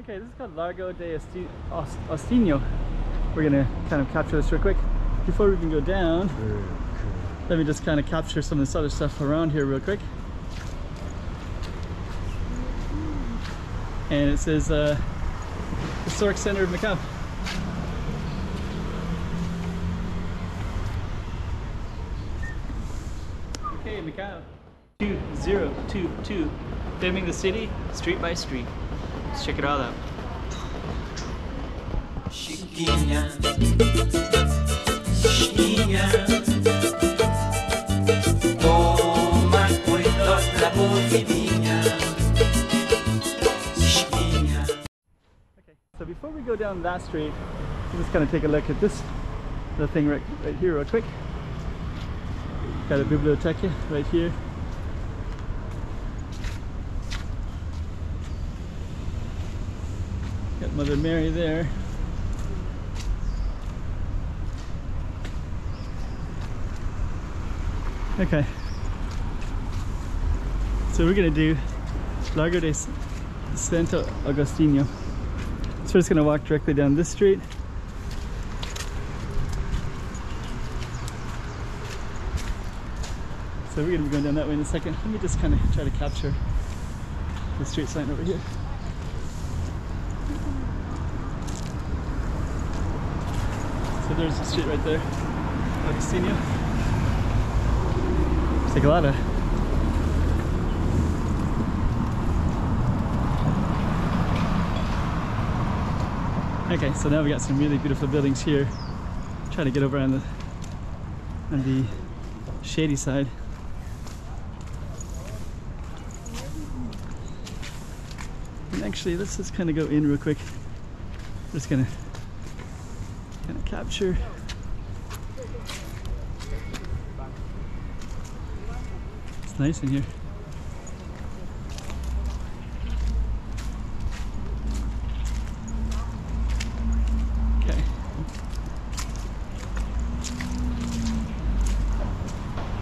Okay, this is called Largo de Ostino. We're gonna kind of capture this real quick. Before we can go down, let me just kind of capture some of this other stuff around here real quick. And it says uh, Historic Center of Macau. Okay, Macau. 2022. Filming the city street by street. Let's check it all out. Chiquinha, chiquinha, toma cuidado da bovidinha, chiquinha. Okay, so before we go down that street, we'll just kind of take a look at this the thing right, right here real quick. Got a biblioteca right here. Got Mother Mary there. Okay. So we're gonna do Largo de Santo Agostinho. So we're just gonna walk directly down this street. So we're gonna be going down that way in a second. Let me just kind of try to capture the street sign over here. So there's the street right there, Agostinho. It's like a lot of Okay, so now we got some really beautiful buildings here. Try to get over on the on the shady side. Actually, let's just kind of go in real quick. Just gonna kind of capture. It's nice in here. Okay.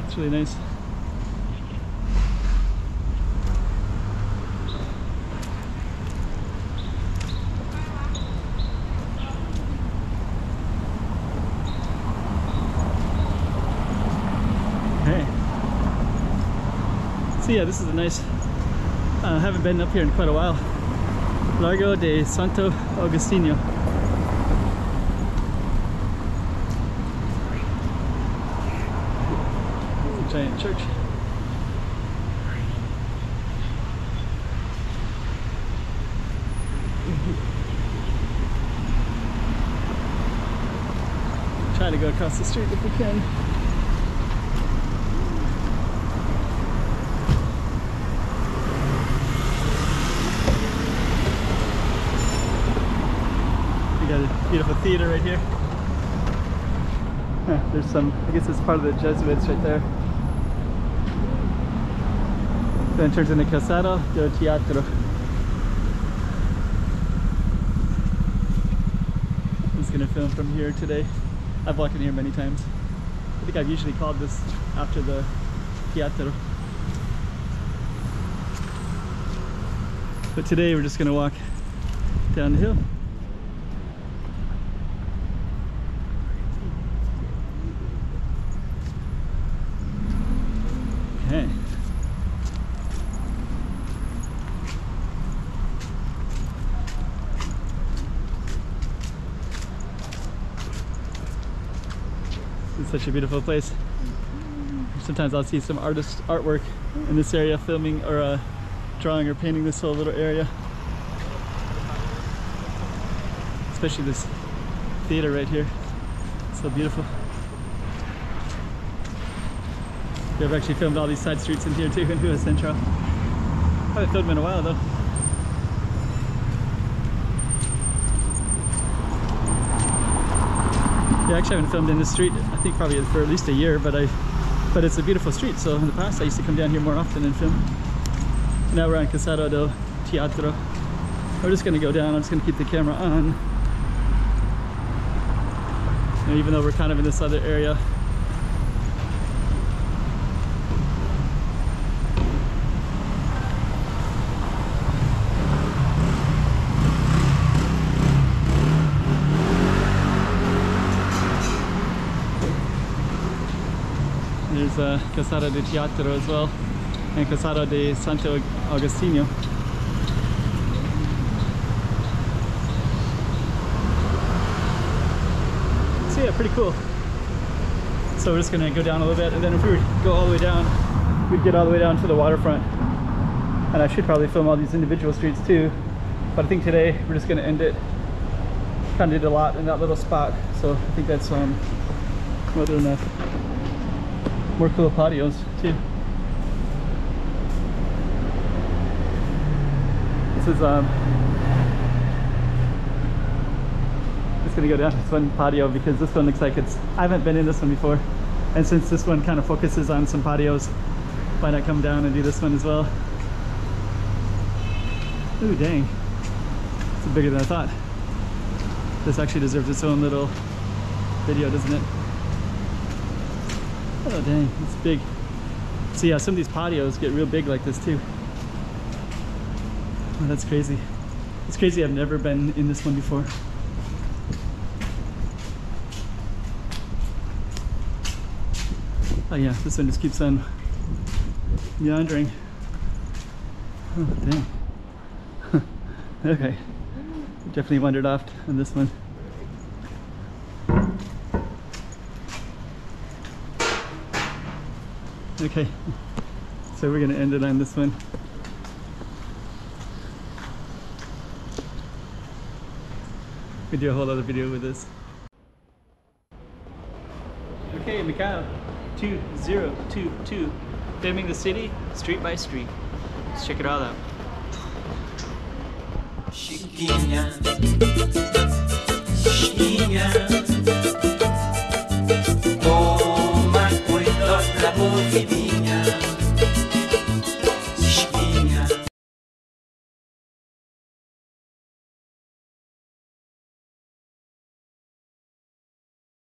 It's really nice. Okay. So yeah, this is a nice. I uh, haven't been up here in quite a while. Largo de Santo Agostinho. Giant church. Try to go across the street if we can. Got a beautiful theater right here. There's some, I guess it's part of the Jesuits right there. Then turns into Calçada del Teatro. I'm just gonna film from here today. I've walked in here many times. I think I've usually called this after the Teatro. But today we're just gonna walk down the hill. Okay. It's such a beautiful place. Sometimes I'll see some artist artwork in this area filming or uh, drawing or painting this whole little area. Especially this theater right here. so beautiful. I've actually filmed all these side streets in here too in Hua Central. I Haven't filmed in a while though. Yeah, actually I haven't filmed in this street, I think probably for at least a year, but I but it's a beautiful street, so in the past I used to come down here more often and film. Now we're on Calçada Teatro. We're just gonna go down, I'm just gonna keep the camera on. And even though we're kind of in this other area, There's uh, Calçada de Teatro as well, and Calçada de Santo Agostinho. So yeah, pretty cool. So we're just gonna go down a little bit, and then if we were to go all the way down, we'd get all the way down to the waterfront. And I should probably film all these individual streets too, but I think today we're just gonna end it. Kind of did a lot in that little spot, so I think that's um, more than enough. More cool patios too. This is um, just gonna go down this one patio because this one looks like it's I haven't been in this one before. And since this one kind of focuses on some patios why not come down and do this one as well? Ooh dang. It's bigger than I thought. This actually deserves its own little video doesn't it oh dang it's big so yeah some of these patios get real big like this too oh, that's crazy it's crazy I've never been in this one before Oh yeah, this one just keeps on meandering. Oh dang. okay. Definitely wandered off on this one. Okay. So we're gonna end it on this one. We do a whole other video with this. Okay, Macau, 2022. Filming the city, street by street. Let's check it all out. Chiquinha, Chiquinha,